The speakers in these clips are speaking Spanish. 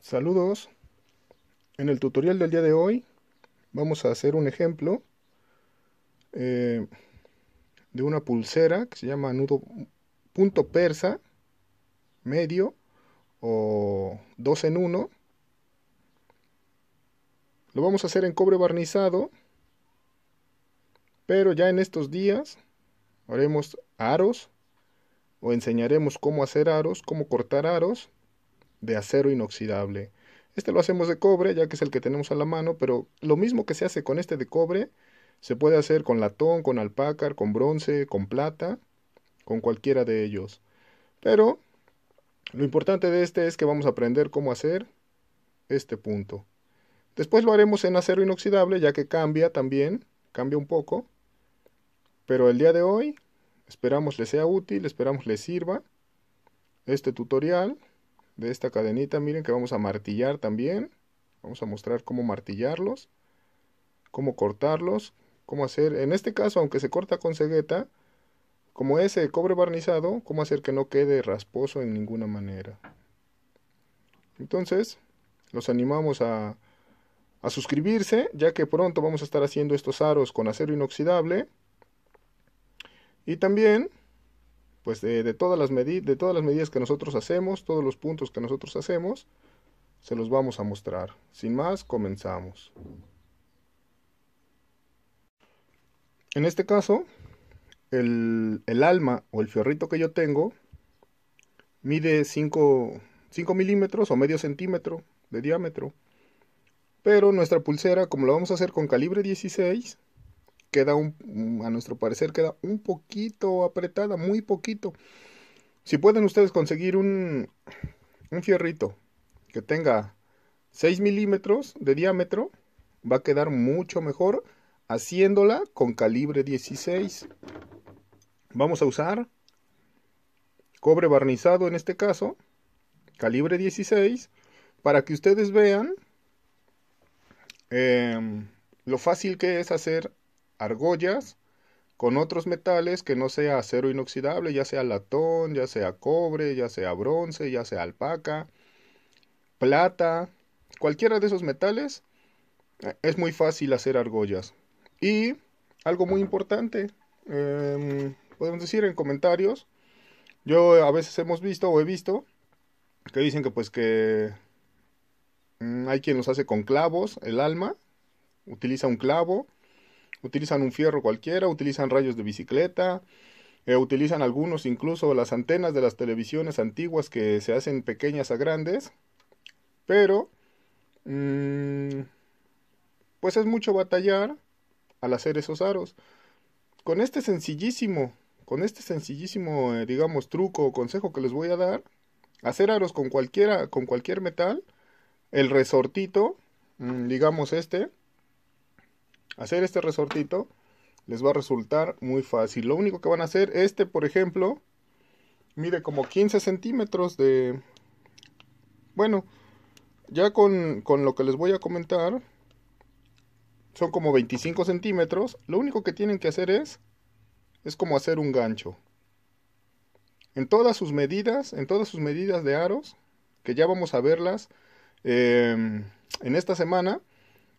Saludos. En el tutorial del día de hoy vamos a hacer un ejemplo eh, de una pulsera que se llama nudo punto persa medio o 2 en 1. Lo vamos a hacer en cobre barnizado, pero ya en estos días haremos aros o enseñaremos cómo hacer aros, cómo cortar aros de acero inoxidable. Este lo hacemos de cobre, ya que es el que tenemos a la mano, pero lo mismo que se hace con este de cobre, se puede hacer con latón, con alpaca, con bronce, con plata, con cualquiera de ellos. Pero lo importante de este es que vamos a aprender cómo hacer este punto. Después lo haremos en acero inoxidable, ya que cambia también, cambia un poco. Pero el día de hoy esperamos le sea útil, esperamos le sirva este tutorial de esta cadenita, miren que vamos a martillar también. Vamos a mostrar cómo martillarlos, cómo cortarlos, cómo hacer, en este caso, aunque se corta con cegueta, como ese cobre barnizado, cómo hacer que no quede rasposo en ninguna manera. Entonces, los animamos a, a suscribirse, ya que pronto vamos a estar haciendo estos aros con acero inoxidable. Y también pues de, todas las de todas las medidas que nosotros hacemos, todos los puntos que nosotros hacemos, se los vamos a mostrar. Sin más, comenzamos. En este caso, el, alma o el fierrito que yo tengo mide 5, 5 milímetros o medio centímetro de diámetro. Pero nuestra pulsera, como lo vamos a hacer con calibre 16, queda un, a nuestro parecer queda un poquito apretada, muy poquito. Si pueden ustedes conseguir un, un fierrito que tenga 6 milímetros de diámetro, va a quedar mucho mejor haciéndola con calibre 16. Vamos a usar cobre barnizado en este caso, calibre 16, para que ustedes vean em, lo fácil que es hacer argollas con otros metales que no sea acero inoxidable, ya sea latón, ya sea cobre, ya sea bronce, ya sea alpaca, plata, cualquiera de esos metales, eh, es muy fácil hacer argollas. Y algo muy importante, em, podemos decir en comentarios, yo a veces hemos visto o he visto que dicen que pues que mm, hay quien los hace con clavos, el alma, utiliza un clavo, utilizan un fierro cualquiera, utilizan rayos de bicicleta, eh, utilizan algunos incluso las antenas de las televisiones antiguas que se hacen pequeñas a grandes, pero mm, pues es mucho batallar al hacer esos aros. Con este sencillísimo, con este sencillísimo, eh, digamos, truco o consejo que les voy a dar, hacer aros con cualquiera, con cualquier metal, el resortito, mm, digamos este, hacer este resortito les va a resultar muy fácil. Lo único que van a hacer, este por ejemplo, mide como 15 centímetros de... Bueno, ya con, con lo que les voy a comentar, son como 25 centímetros. Lo único que tienen que hacer es, es como hacer un gancho. En todas sus medidas, en todas sus medidas de aros, que ya vamos a verlas eh, en esta semana,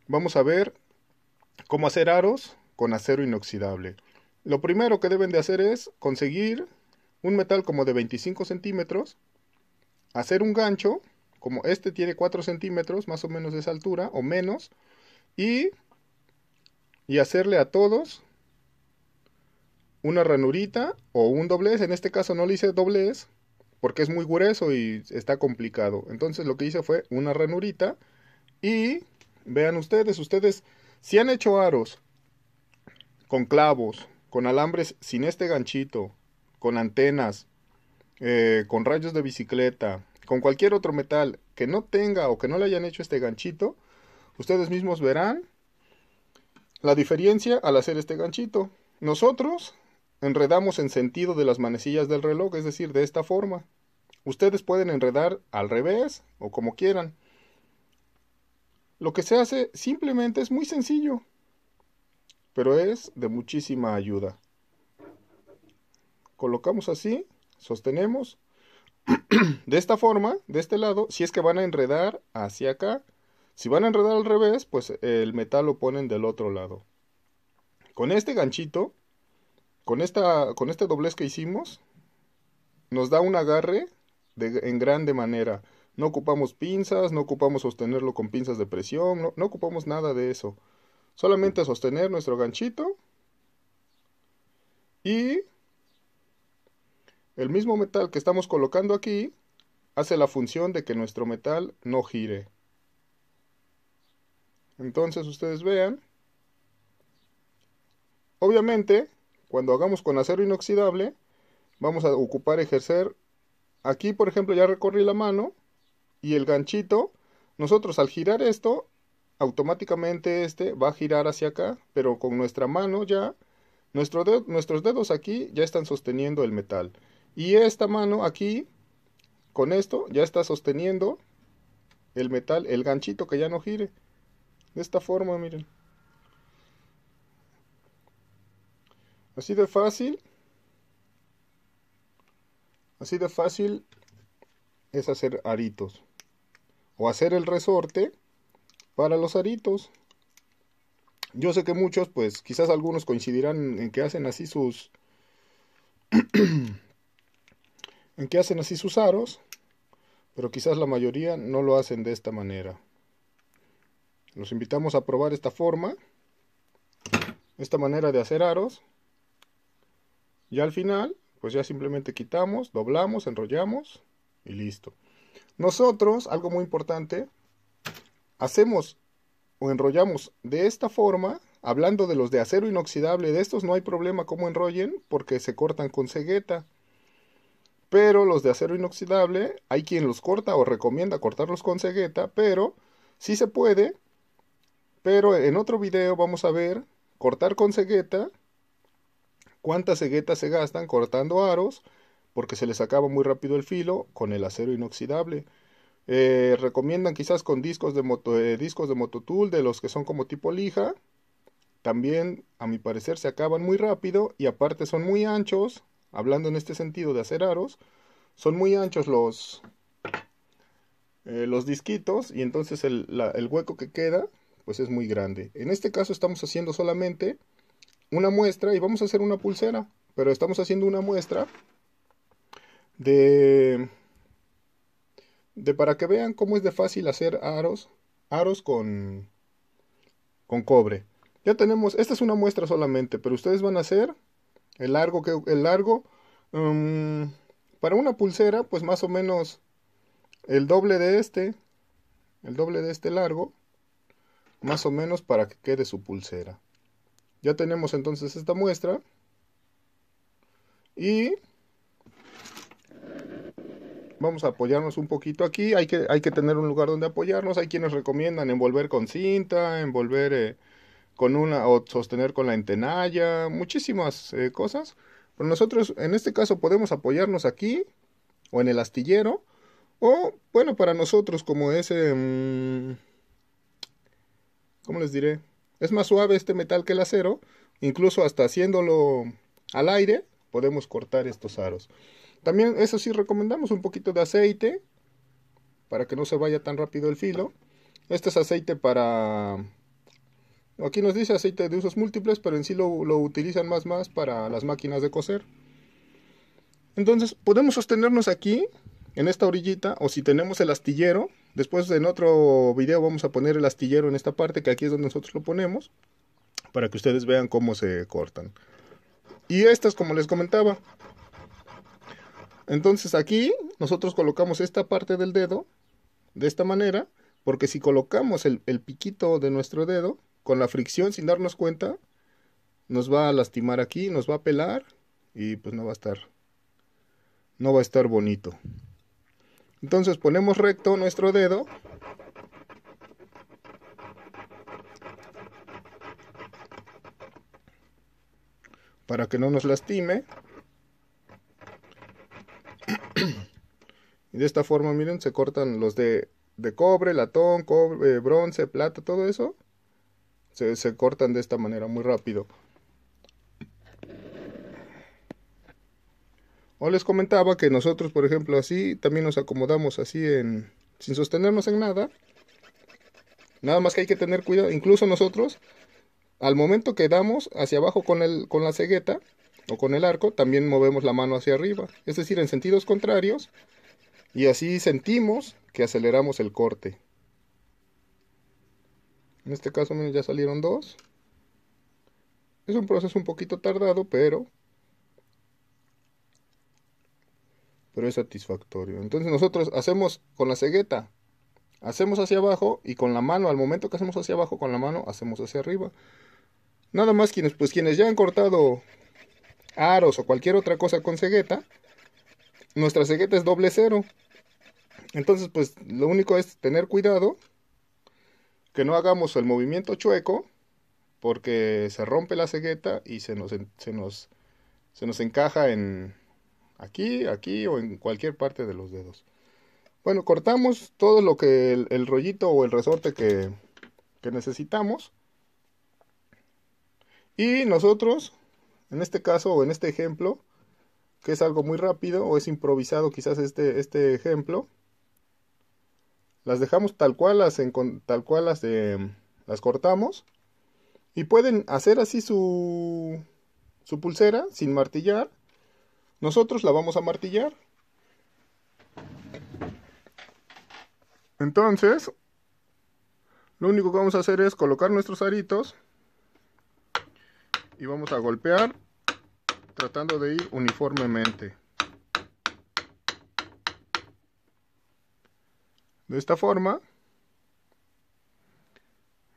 vamos a ver cómo hacer aros con acero inoxidable. Lo primero que deben de hacer es conseguir un metal como de 25 centímetros, hacer un gancho, como este tiene 4 centímetros más o menos de esa altura o menos, y, y hacerle a todos una ranurita o un doblez. En este caso no le hice doblez porque es muy grueso y está complicado. Entonces lo que hice fue una ranurita y vean ustedes, ustedes si han hecho aros con clavos, con alambres sin este ganchito, con antenas, eh, con rayos de bicicleta, con cualquier otro metal que no tenga o que no le hayan hecho este ganchito, ustedes mismos verán la diferencia al hacer este ganchito. Nosotros enredamos en sentido de las manecillas del reloj, es decir, de esta forma. Ustedes pueden enredar al revés o como quieran. Lo que se hace simplemente es muy sencillo, pero es de muchísima ayuda. Colocamos así, sostenemos. de esta forma, de este lado, si es que van a enredar hacia acá. Si van a enredar al revés, pues el metal lo ponen del otro lado. Con este ganchito, con, esta, con este doblez que hicimos, nos da un agarre en grande manera. No ocupamos pinzas, no ocupamos sostenerlo con pinzas de presión, no, ocupamos nada de eso. Solamente sostener nuestro ganchito y el mismo metal que estamos colocando aquí hace la función de que nuestro metal no gire. Entonces ustedes vean. Obviamente, cuando hagamos con acero inoxidable, vamos a ocupar ejercer. Aquí, por ejemplo, ya recorrí la mano y el ganchito. Nosotros al girar esto, automáticamente este va a girar hacia acá, pero con nuestra mano ya, nuestro nuestros dedos aquí ya están sosteniendo el metal. Y esta mano aquí, con esto, ya está sosteniendo el metal, el ganchito que ya no gire. De esta forma, miren. Así de fácil. Así de fácil es hacer aritos. O hacer el resorte para los aritos. Yo sé que muchos, pues quizás algunos coincidirán en que hacen así sus en que hacen así sus aros, pero quizás la mayoría no lo hacen de esta manera. Los invitamos a probar esta forma, esta manera de hacer aros. Y al final, pues ya simplemente quitamos, doblamos, enrollamos y listo. Nosotros, algo muy importante, hacemos o enrollamos de esta forma, hablando de los de acero inoxidable, de estos no hay problema cómo enrollen porque se cortan con cegueta. Pero los de acero inoxidable, hay quien los corta o recomienda cortarlos con cegueta, pero sí se puede. Pero en otro video vamos a ver cortar con cegueta, cuántas ceguetas se gastan cortando aros, porque se les acaba muy rápido el filo con el acero inoxidable. Eh, recomiendan quizás con discos de, moto, eh, discos de mototool, de los que son como tipo lija. También, a mi parecer, se acaban muy rápido y aparte son muy anchos, hablando en este sentido de hacer aros, son muy anchos los, eh, los disquitos y entonces el, el hueco que queda pues es muy grande. En este caso estamos haciendo solamente una muestra y vamos a hacer una pulsera, pero estamos haciendo una muestra de, de para que vean cómo es de fácil hacer aros, aros con, con cobre. Ya tenemos, esta es una muestra solamente, pero ustedes van a hacer el largo, que, el largo um, para una pulsera, pues más o menos el doble de este, el doble de este largo, más o menos para que quede su pulsera. Ya tenemos entonces esta muestra. Y vamos a apoyarnos un poquito aquí. Hay que, hay que tener un lugar donde apoyarnos. Hay quienes recomiendan envolver con cinta, envolver eh, con una o sostener con la entenalla, muchísimas eh, cosas. Pero nosotros en este caso podemos apoyarnos aquí o en el astillero o bueno para nosotros como ese, mm, ¿cómo les diré? Es más suave este metal que el acero, incluso hasta haciéndolo al aire podemos cortar estos aros. También eso sí recomendamos un poquito de aceite para que no se vaya tan rápido el filo. Este es aceite para Aquí nos dice aceite de usos múltiples, pero en sí lo, utilizan más más para las máquinas de coser. Entonces podemos sostenernos aquí, en esta orillita, o si tenemos el astillero, después en otro video vamos a poner el astillero en esta parte, que aquí es donde nosotros lo ponemos, para que ustedes vean cómo se cortan. Y estas, como les comentaba, entonces aquí nosotros colocamos esta parte del dedo, de esta manera, porque si colocamos el piquito de nuestro dedo, con la fricción sin darnos cuenta, nos va a lastimar aquí, nos va a pelar y pues no va a estar, no va a estar bonito. Entonces ponemos recto nuestro dedo. Para que no nos lastime. Y de esta forma, miren, se cortan los de, de cobre, latón, cobre, bronce, plata, todo eso se, cortan de esta manera muy rápido. O les comentaba que nosotros, por ejemplo, así también nos acomodamos así en sin sostenernos en nada. Nada más que hay que tener cuidado, incluso nosotros al momento que damos hacia abajo con el con la cegueta o con el arco, también movemos la mano hacia arriba, es decir, en sentidos contrarios y así sentimos que aceleramos el corte. En este caso ya salieron dos. Es un proceso un poquito tardado, pero pero es satisfactorio. Entonces nosotros hacemos con la cegueta, hacemos hacia abajo y con la mano, al momento que hacemos hacia abajo con la mano, hacemos hacia arriba. Nada más quienes, pues quienes ya han cortado aros o cualquier otra cosa con cegueta, nuestra cegueta es doble cero. Entonces, pues lo único es tener cuidado que no hagamos el movimiento chueco porque se rompe la cegueta y se nos, se nos, se nos encaja en aquí, aquí o en cualquier parte de los dedos. Bueno, cortamos todo lo que el, rollito o el resorte que, que necesitamos. Y nosotros, en este caso o en este ejemplo, que es algo muy rápido o es improvisado quizás este, este ejemplo, las dejamos tal cual las, tal cual las, las cortamos y pueden hacer así su, su pulsera sin martillar. Nosotros la vamos a martillar. Entonces, lo único que vamos a hacer es colocar nuestros aritos y vamos a golpear tratando de ir uniformemente. de esta forma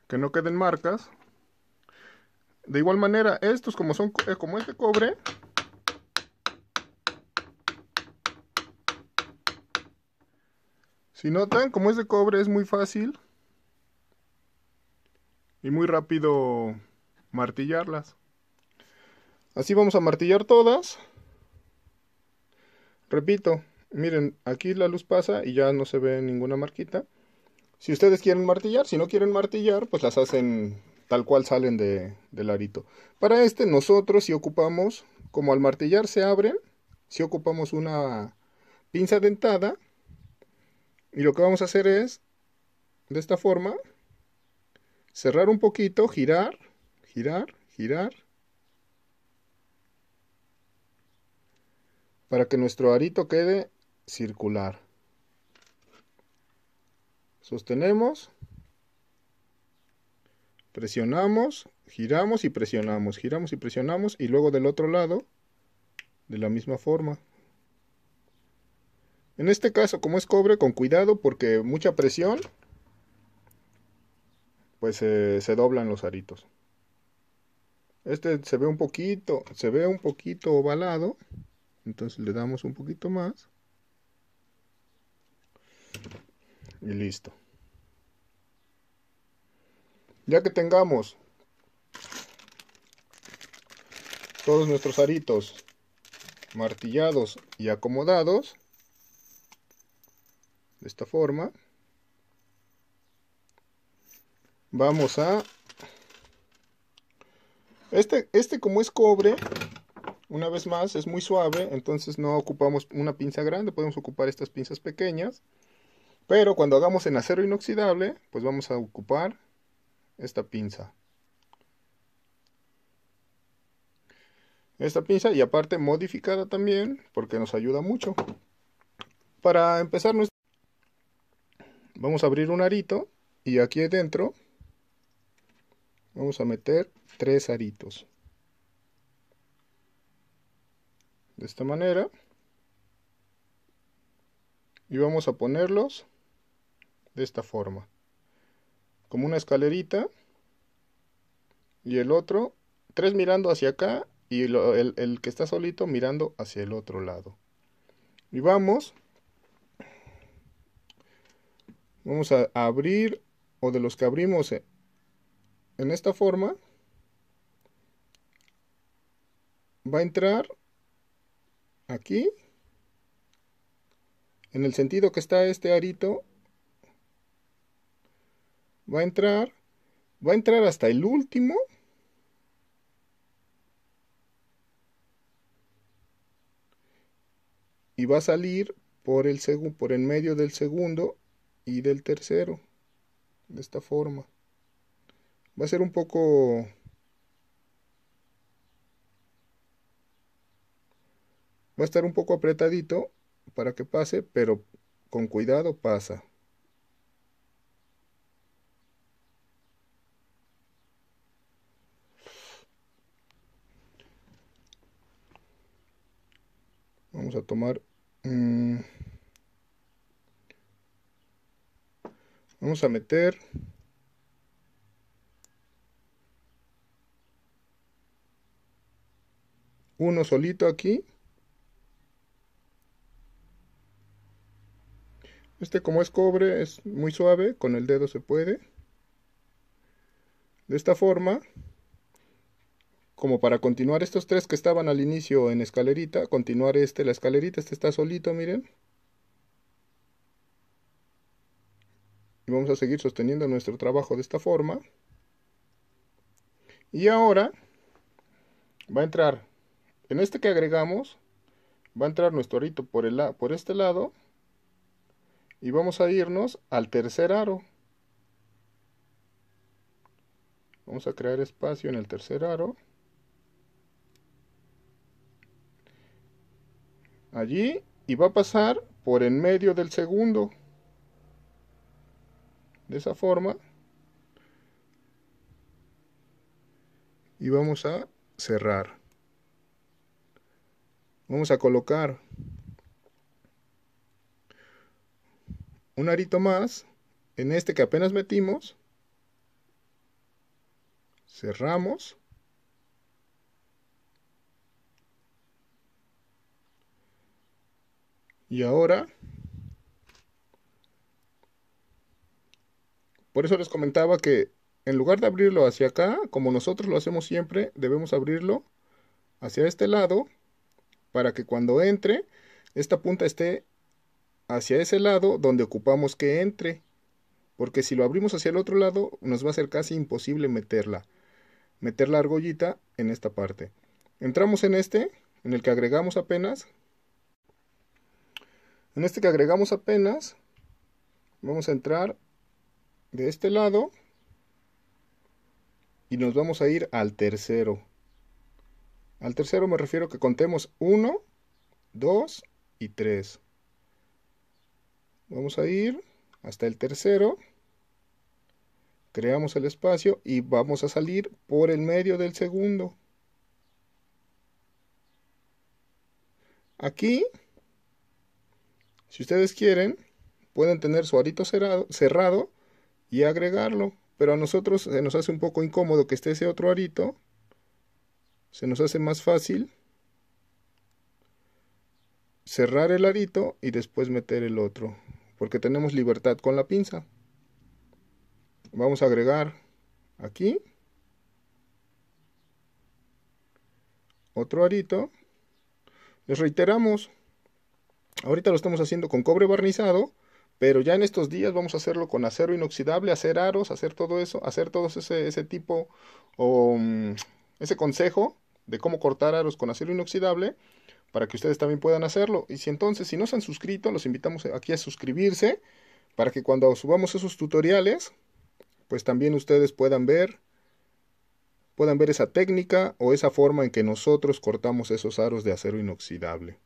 que no queden marcas de igual manera estos como son eh, como es de cobre si notan como es de cobre es muy fácil y muy rápido martillarlas así vamos a martillar todas repito Miren, aquí la luz pasa y ya no se ve ninguna marquita. Si ustedes quieren martillar, si no quieren martillar, pues las hacen tal cual salen de, del arito. Para este nosotros si ocupamos, como al martillar se abren, si ocupamos una pinza dentada. Y lo que vamos a hacer es, de esta forma, cerrar un poquito, girar, girar, girar. Para que nuestro arito quede circular. Sostenemos, presionamos, giramos y presionamos, giramos y presionamos y luego del otro lado de la misma forma. En este caso, como es cobre, con cuidado porque mucha presión, pues se doblan los aritos. Este se ve un poquito, se ve un poquito ovalado, entonces le damos un poquito más. y listo. Ya que tengamos todos nuestros aritos martillados y acomodados de esta forma vamos a este, este como es cobre una vez más es muy suave entonces no ocupamos una pinza grande podemos ocupar estas pinzas pequeñas pero cuando hagamos en acero inoxidable, pues vamos a ocupar esta pinza. Esta pinza y aparte modificada también porque nos ayuda mucho. Para empezar, vamos a abrir un arito y aquí adentro vamos a meter tres aritos. De esta manera. Y vamos a ponerlos de esta forma. Como una escalerita. Y el otro, tres mirando hacia acá y el, el que está solito mirando hacia el otro lado. Y vamos. Vamos a abrir o de los que abrimos en esta forma. Va a entrar aquí en el sentido que está este arito va a entrar, va a entrar hasta el último. y va a salir por el por en medio del segundo y del tercero de esta forma va a ser un poco va a estar un poco apretadito para que pase pero con cuidado pasa. Vamos a tomar mm, vamos a meter uno solito aquí este como es cobre es muy suave con el dedo se puede de esta forma como para continuar estos tres que estaban al inicio en escalerita, continuar este, la escalerita, este está solito, miren. Y vamos a seguir sosteniendo nuestro trabajo de esta forma. Y ahora va a entrar, en este que agregamos, va a entrar nuestro arito por, el, por este lado. Y vamos a irnos al tercer aro. Vamos a crear espacio en el tercer aro. allí y va a pasar por en medio del segundo. De esa forma. Y vamos a cerrar. Vamos a colocar un arito más en este que apenas metimos. Cerramos. Y ahora, por eso les comentaba que en lugar de abrirlo hacia acá, como nosotros lo hacemos siempre, debemos abrirlo hacia este lado para que cuando entre, esta punta esté hacia ese lado donde ocupamos que entre. Porque si lo abrimos hacia el otro lado, nos va a ser casi imposible meterla. Meter la argollita en esta parte. Entramos en este, en el que agregamos apenas, en este que agregamos apenas, vamos a entrar de este lado y nos vamos a ir al tercero. Al tercero me refiero que contemos 1, 2 y 3. Vamos a ir hasta el tercero. Creamos el espacio y vamos a salir por el medio del segundo. Aquí si ustedes quieren, pueden tener su arito cerrado, cerrado y agregarlo. Pero a nosotros se nos hace un poco incómodo que esté ese otro arito. Se nos hace más fácil cerrar el arito y después meter el otro. Porque tenemos libertad con la pinza. Vamos a agregar aquí. Otro arito. Les reiteramos, Ahorita lo estamos haciendo con cobre barnizado, pero ya en estos días vamos a hacerlo con acero inoxidable, hacer aros, hacer todo eso, hacer todo ese, tipo o mm, ese consejo de cómo cortar aros con acero inoxidable para que ustedes también puedan hacerlo. Y si entonces, si no se han suscrito, los invitamos aquí a suscribirse para que cuando subamos esos tutoriales, pues también ustedes puedan ver puedan ver esa técnica o esa forma en que nosotros cortamos esos aros de acero inoxidable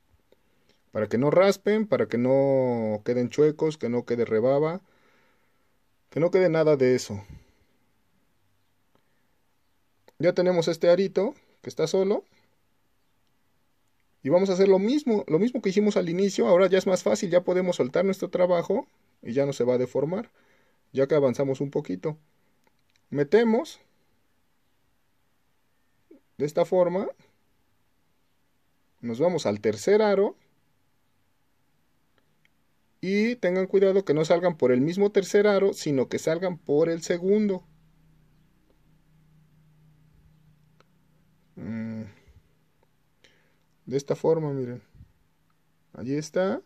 para que no raspen, para que no queden chuecos, que no quede rebaba, que no quede nada de eso. Ya tenemos este arito que está solo. Y vamos a hacer lo mismo, lo mismo que hicimos al inicio, ahora ya es más fácil, ya podemos soltar nuestro trabajo y ya no se va a deformar, ya que avanzamos un poquito. Metemos de esta forma, nos vamos al tercer aro, y tengan cuidado que no salgan por el mismo tercer aro, sino que salgan por el segundo. Mm. De esta forma, miren. Allí está.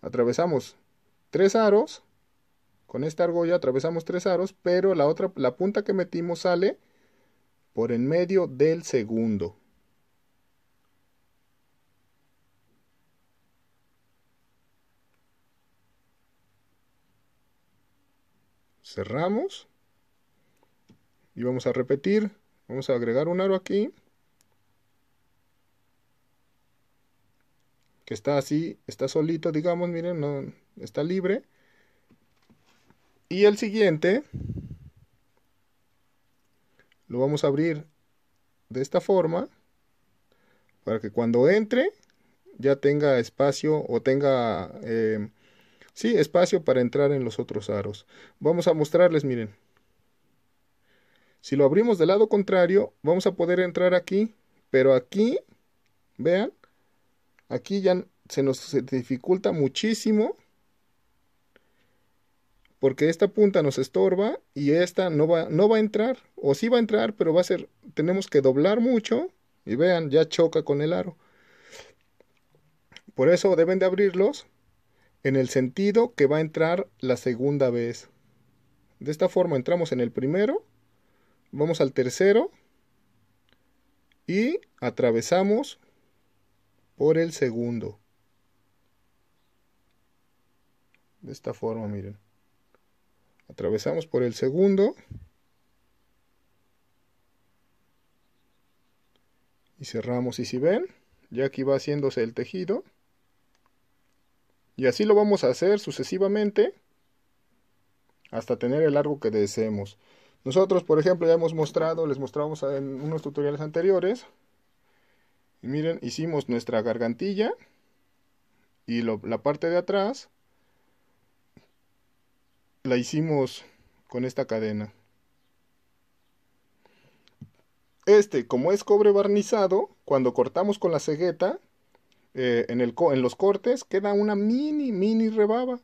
Atravesamos tres aros. Con esta argolla atravesamos tres aros, pero la otra, la punta que metimos sale por en medio del segundo. cerramos y vamos a repetir vamos a agregar un aro aquí que está así está solito digamos miren no está libre. Y el siguiente lo vamos a abrir de esta forma para que cuando entre ya tenga espacio o tenga eh, sí espacio para entrar en los otros aros. Vamos a mostrarles miren. Si lo abrimos del lado contrario vamos a poder entrar aquí pero aquí vean aquí ya se nos dificulta muchísimo porque esta punta nos estorba y esta no va, no va a entrar, o sí va a entrar, pero va a ser, tenemos que doblar mucho y vean, ya choca con el aro. Por eso deben de abrirlos en el sentido que va a entrar la segunda vez. De esta forma entramos en el primero, vamos al tercero y atravesamos por el segundo. De esta forma, miren. Atravesamos por el segundo. Y cerramos y si ven ya aquí va haciéndose el tejido. Y así lo vamos a hacer sucesivamente hasta tener el largo que deseemos. Nosotros por ejemplo ya hemos mostrado les mostramos en unos tutoriales anteriores y miren hicimos nuestra gargantilla y la parte de atrás la hicimos con esta cadena. Este, como es cobre barnizado, cuando cortamos con la cegueta, eh, en, el, en los cortes queda una mini, mini rebaba.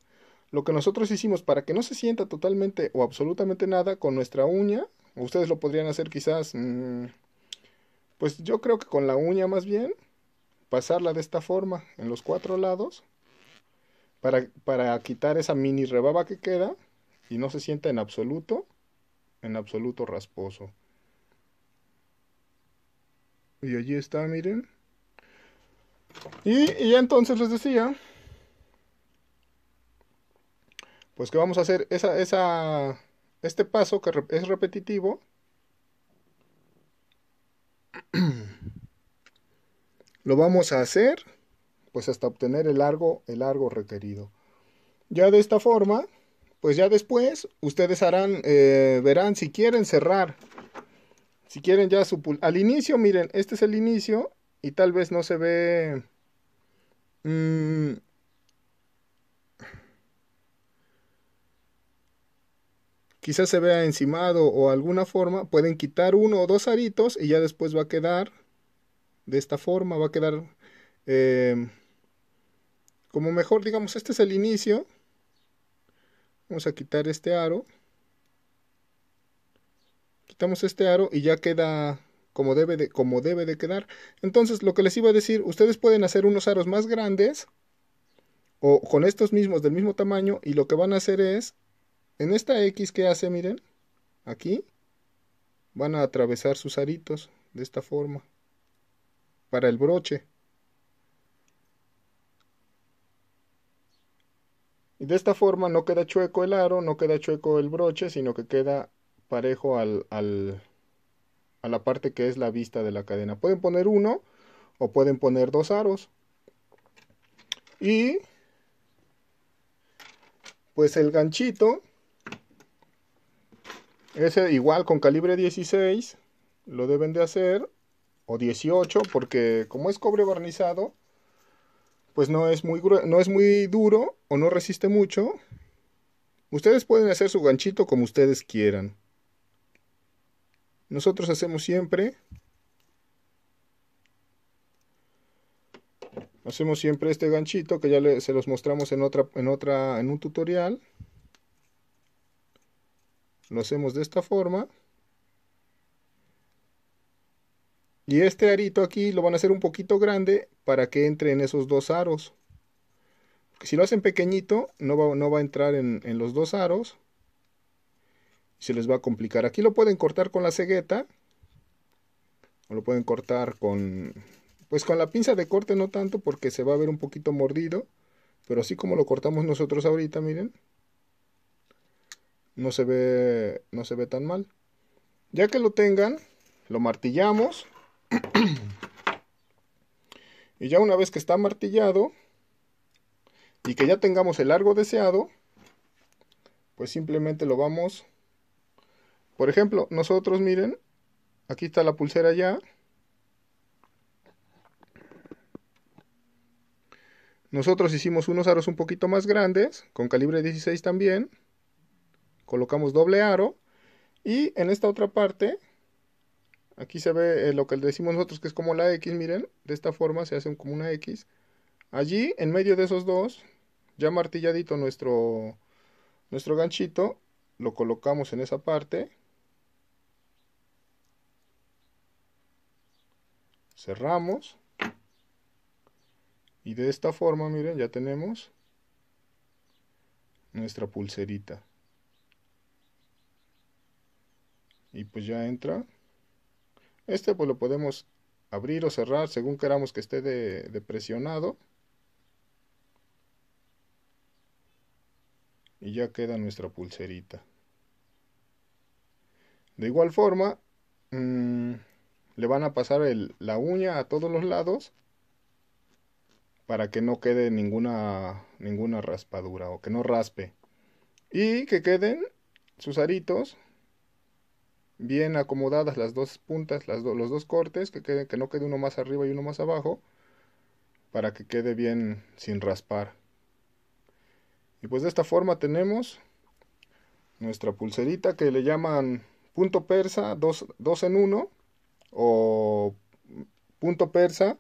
Lo que nosotros hicimos para que no se sienta totalmente o absolutamente nada con nuestra uña, ustedes lo podrían hacer quizás, mm, pues yo creo que con la uña más bien, pasarla de esta forma en los cuatro lados, para, para quitar esa mini rebaba que queda y no se sienta en absoluto, en absoluto rasposo. Y allí está, miren. Y, ya entonces les decía, pues que vamos a hacer esa, esa, este paso que es repetitivo. Lo vamos a hacer pues hasta obtener el largo, el largo requerido. Ya de esta forma, pues ya después ustedes harán, eh, verán si quieren cerrar, si quieren ya su... Al inicio, miren, este es el inicio y tal vez no se ve... Mm, quizás se vea encimado o alguna forma, pueden quitar uno o dos aritos y ya después va a quedar de esta forma, va a quedar eh, como mejor, digamos, este es el inicio Vamos a quitar este aro. Quitamos este aro y ya queda como debe de, como debe de quedar. Entonces, lo que les iba a decir, ustedes pueden hacer unos aros más grandes o con estos mismos del mismo tamaño y lo que van a hacer es, en esta X que hace, miren, aquí, van a atravesar sus aritos de esta forma para el broche. Y de esta forma no queda chueco el aro, no queda chueco el broche, sino que queda parejo al, al, a la parte que es la vista de la cadena. Pueden poner uno o pueden poner dos aros. Y pues el ganchito, ese igual con calibre 16, lo deben de hacer, o 18, porque como es cobre barnizado, pues no es muy, no es muy duro o no resiste mucho. Ustedes pueden hacer su ganchito como ustedes quieran. Nosotros hacemos siempre hacemos siempre este ganchito que ya se los mostramos en otra en otra en un tutorial. Lo hacemos de esta forma. Y este arito aquí lo van a hacer un poquito grande para que entre en esos dos aros. Porque si lo hacen pequeñito, no va, no va a entrar en, los dos aros. Se les va a complicar. Aquí lo pueden cortar con la cegueta. O lo pueden cortar con... Pues con la pinza de corte no tanto porque se va a ver un poquito mordido. Pero así como lo cortamos nosotros ahorita, miren. No se ve, no se ve tan mal. Ya que lo tengan, lo martillamos. y ya una vez que está martillado y que ya tengamos el largo deseado, pues simplemente lo vamos... Por ejemplo, nosotros miren, aquí está la pulsera ya. Nosotros hicimos unos aros un poquito más grandes, con calibre 16 también. Colocamos doble aro. Y en esta otra parte, aquí se ve eh, lo que decimos nosotros que es como la X, miren. De esta forma se hace como una X. Allí, en medio de esos dos, ya martilladito nuestro, nuestro ganchito, lo colocamos en esa parte. Cerramos. Y de esta forma, miren, ya tenemos nuestra pulserita. Y pues ya entra. Este pues lo podemos abrir o cerrar según queramos que esté de, presionado. Y ya queda nuestra pulserita. De igual forma, mm, le van a pasar la uña a todos los lados para que no quede ninguna, ninguna raspadura o que no raspe. Y que queden sus aritos bien acomodadas las dos puntas, las los dos cortes, que, que no quede uno más arriba y uno más abajo, para que quede bien sin raspar. Y pues de esta forma tenemos nuestra pulserita que le llaman punto persa 2 en 1 o punto persa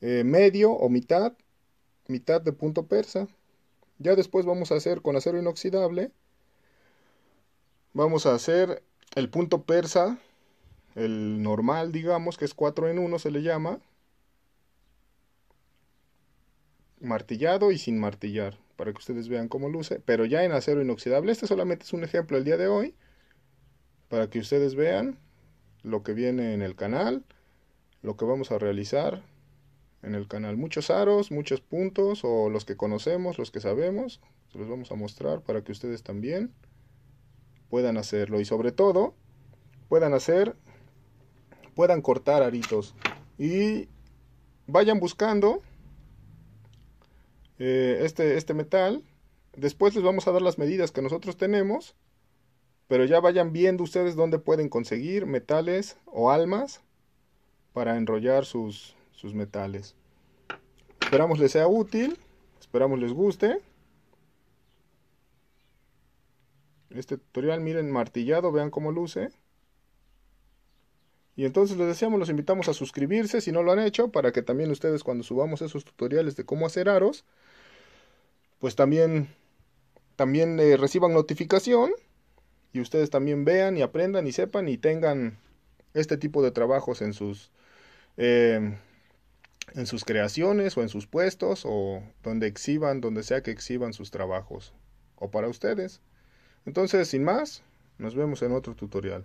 eh, medio o mitad, mitad de punto persa. Ya después vamos a hacer con acero inoxidable, vamos a hacer el punto persa, el normal digamos, que es 4 en 1 se le llama, martillado y sin martillar, para que ustedes vean cómo luce, pero ya en acero inoxidable. Este solamente es un ejemplo el día de hoy, para que ustedes vean lo que viene en el canal, lo que vamos a realizar en el canal. Muchos aros, muchos puntos, o los que conocemos, los que sabemos, se los vamos a mostrar para que ustedes también puedan hacerlo. Y sobre todo, puedan hacer, puedan cortar aritos. Y vayan buscando eh, este, este metal. Después les vamos a dar las medidas que nosotros tenemos. Pero ya vayan viendo ustedes dónde pueden conseguir metales o almas para enrollar sus, sus metales. Esperamos les sea útil, esperamos les guste. Este tutorial, miren, martillado, vean cómo luce. Y entonces les deseamos, los invitamos a suscribirse si no lo han hecho, para que también ustedes cuando subamos esos tutoriales de cómo hacer aros, pues también, también eh, reciban notificación y ustedes también vean y aprendan y sepan y tengan este tipo de trabajos en sus... Eh, en sus creaciones o en sus puestos o donde exhiban, donde sea que exhiban sus trabajos o para ustedes. Entonces, sin más, nos vemos en otro tutorial.